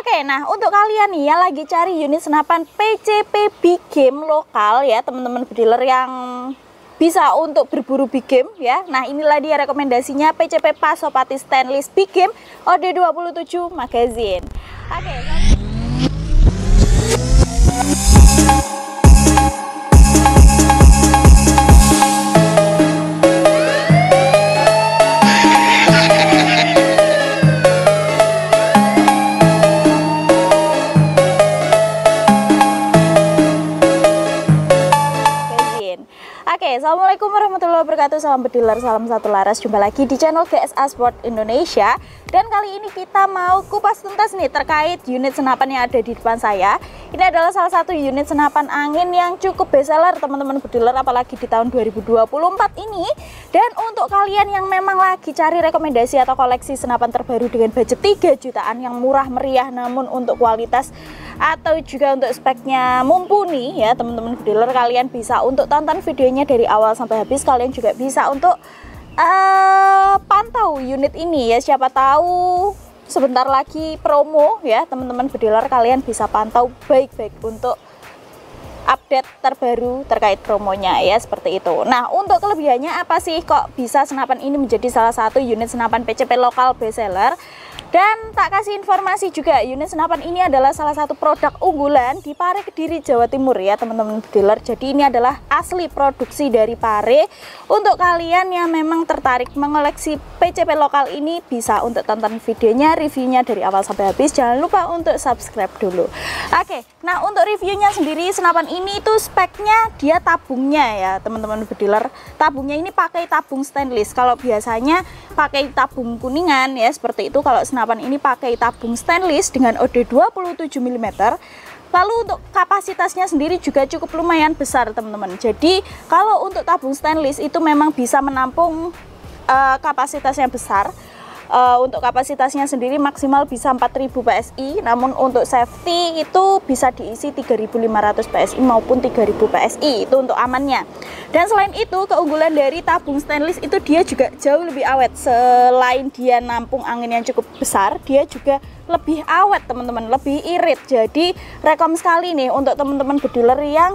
Oke, nah untuk kalian nih yang lagi cari unit senapan PCP Big Game lokal ya, teman-teman dealer yang bisa untuk berburu big game ya. Nah, inilah dia rekomendasinya PCP Pasopati Stainless Big Game OD27 Magazine. Oke, Assalamualaikum warahmatullahi wabarakatuh. Salam bediler, salam satu laras. Jumpa lagi di channel GSA Sport Indonesia. Dan kali ini kita mau kupas tuntas nih Terkait unit senapan yang ada di depan saya. Ini adalah salah satu unit senapan angin Yang cukup bestseller teman-teman bediler Apalagi di tahun 2024 ini. Dan untuk kalian yang memang lagi cari rekomendasi Atau koleksi senapan terbaru dengan budget 3 jutaan Yang murah meriah namun untuk kualitas atau juga untuk speknya mumpuni ya teman-teman dealer kalian bisa untuk tonton videonya dari awal sampai habis. Kalian juga bisa untuk uh, pantau unit ini ya. Siapa tahu sebentar lagi promo ya teman-teman dealer kalian bisa pantau baik-baik untuk update terbaru terkait promonya ya seperti itu. Nah untuk kelebihannya apa sih? Kok bisa senapan ini menjadi salah satu unit senapan PCP lokal bestseller dan tak kasih informasi juga, unit senapan ini adalah salah satu produk unggulan di Pare Kediri, Jawa Timur ya teman-teman dealer. Jadi ini adalah asli produksi dari Pare. Untuk kalian yang memang tertarik mengoleksi PCP lokal ini bisa untuk tonton videonya, reviewnya dari awal sampai habis. Jangan lupa untuk subscribe dulu. Oke, nah untuk reviewnya sendiri senapan ini itu speknya dia tabungnya ya teman-teman dealer. Tabungnya ini pakai tabung stainless. Kalau biasanya pakai tabung kuningan ya seperti itu. Kalau senapan ini pakai tabung stainless dengan OD 27 mm Lalu untuk kapasitasnya sendiri juga cukup lumayan besar teman-teman. Jadi kalau untuk tabung stainless itu memang bisa menampung uh, kapasitas yang besar uh, untuk kapasitasnya sendiri maksimal bisa 4000 PSI namun untuk safety itu bisa diisi 3500 PSI maupun 3000 PSI itu untuk amannya. Dan selain itu keunggulan dari tabung stainless itu dia juga jauh lebih awet. Selain dia nampung angin yang cukup besar dia juga lebih awet teman-teman lebih irit. Jadi rekom sekali nih untuk teman-teman bediler yang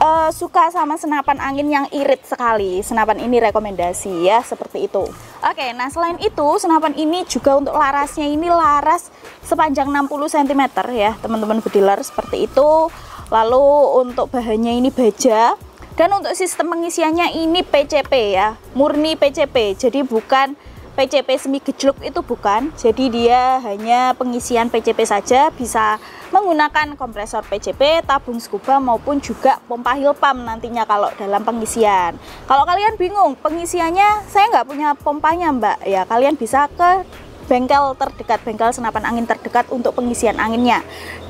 uh, suka sama senapan angin yang irit sekali. Senapan ini rekomendasi ya seperti itu. Oke nah selain itu senapan ini juga untuk larasnya ini laras sepanjang 60 cm ya teman-teman bediler seperti itu. Lalu untuk bahannya ini baja. Dan untuk sistem pengisiannya ini PCP ya murni PCP jadi bukan PCP semi gejluk itu bukan. Jadi dia hanya pengisian PCP saja bisa menggunakan kompresor PCP, tabung scuba maupun juga pompa hilpam nantinya kalau dalam pengisian. Kalau kalian bingung pengisiannya saya nggak punya pompanya mbak. Ya kalian bisa ke bengkel terdekat, bengkel senapan angin terdekat untuk pengisian anginnya.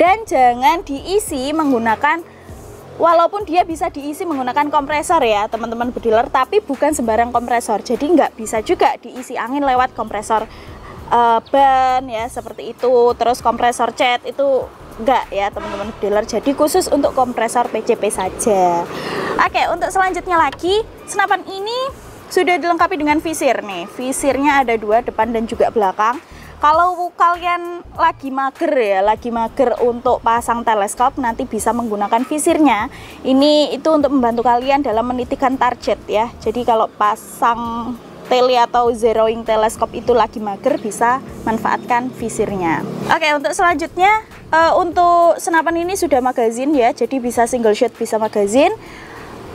Dan jangan diisi menggunakan walaupun dia bisa diisi menggunakan kompresor ya teman-teman bediler tapi bukan sembarang kompresor. Jadi nggak bisa juga diisi angin lewat kompresor uh, ban ya seperti itu. Terus kompresor cat itu enggak ya teman-teman bediler jadi khusus untuk kompresor PCP saja. Oke untuk selanjutnya lagi senapan ini sudah dilengkapi dengan visir nih. Visirnya ada dua depan dan juga belakang kalau kalian lagi mager ya lagi mager untuk pasang teleskop nanti bisa menggunakan visirnya. Ini itu untuk membantu kalian dalam menitikan target ya. Jadi kalau pasang tele atau zeroing teleskop itu lagi mager bisa manfaatkan visirnya. Oke untuk selanjutnya uh, untuk senapan ini sudah magazin ya. Jadi bisa single shot bisa magazin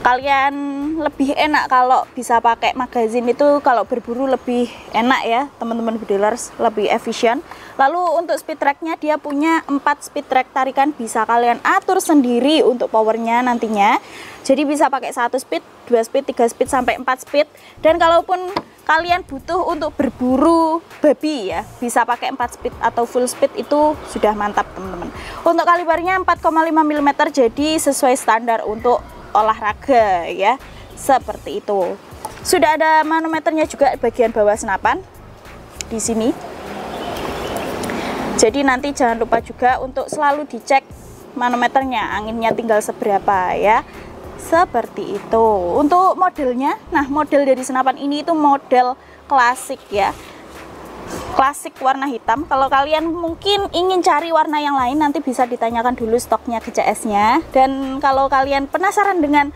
kalian lebih enak kalau bisa pakai magazin itu kalau berburu lebih enak ya teman-teman dealers lebih efisien. Lalu untuk speed tracknya dia punya 4 speed track tarikan bisa kalian atur sendiri untuk powernya nantinya. Jadi bisa pakai satu speed dua speed tiga speed sampai 4 speed. Dan kalaupun kalian butuh untuk berburu babi ya bisa pakai 4 speed atau full speed itu sudah mantap teman-teman. Untuk kalibernya 4,5 mm jadi sesuai standar untuk olahraga ya seperti itu. Sudah ada manometernya juga bagian bawah senapan di sini. Jadi nanti jangan lupa juga untuk selalu dicek manometernya anginnya tinggal seberapa ya. Seperti itu. Untuk modelnya nah model dari senapan ini itu model klasik ya. Klasik warna hitam. Kalau kalian mungkin ingin cari warna yang lain nanti bisa ditanyakan dulu stoknya ke CS nya dan kalau kalian penasaran dengan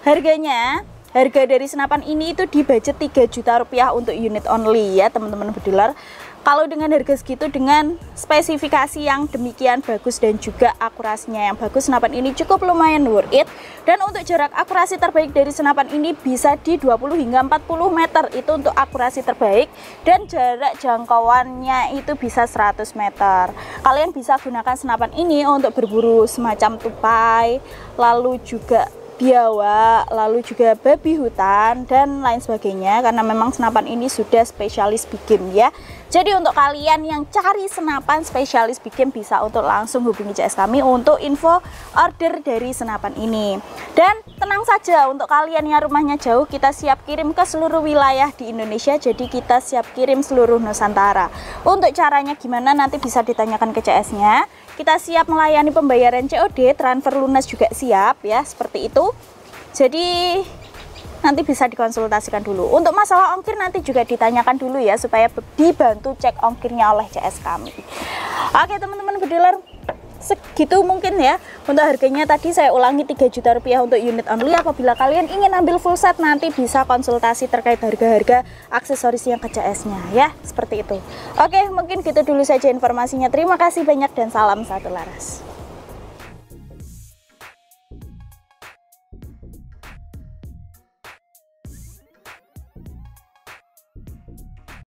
harganya harga dari senapan ini itu di budget 3 juta rupiah untuk unit only ya teman-teman bediler kalau dengan harga segitu dengan spesifikasi yang demikian bagus dan juga akurasinya yang bagus senapan ini cukup lumayan worth it. Dan untuk jarak akurasi terbaik dari senapan ini bisa di 20 hingga 40 meter. Itu untuk akurasi terbaik. Dan jarak jangkauannya itu bisa 100 meter. Kalian bisa gunakan senapan ini untuk berburu semacam tupai lalu juga biawak, lalu juga babi hutan dan lain sebagainya karena memang senapan ini sudah spesialis bikin ya. Jadi untuk kalian yang cari senapan spesialis bikin bisa untuk langsung hubungi CS kami untuk info order dari senapan ini. Dan tenang saja untuk kalian yang rumahnya jauh kita siap kirim ke seluruh wilayah di Indonesia jadi kita siap kirim seluruh Nusantara. Untuk caranya gimana nanti bisa ditanyakan ke CS-nya. Kita siap melayani pembayaran COD, transfer lunas juga siap ya, seperti itu. Jadi nanti bisa dikonsultasikan dulu. Untuk masalah ongkir nanti juga ditanyakan dulu ya supaya dibantu cek ongkirnya oleh CS kami. Oke teman-teman bediler segitu mungkin ya. Untuk harganya tadi saya ulangi 3 juta rupiah untuk unit only. Apabila kalian ingin ambil full set nanti bisa konsultasi terkait harga-harga aksesoris yang ke CS nya ya. Seperti itu. Oke mungkin gitu dulu saja informasinya. Terima kasih banyak dan salam satu laras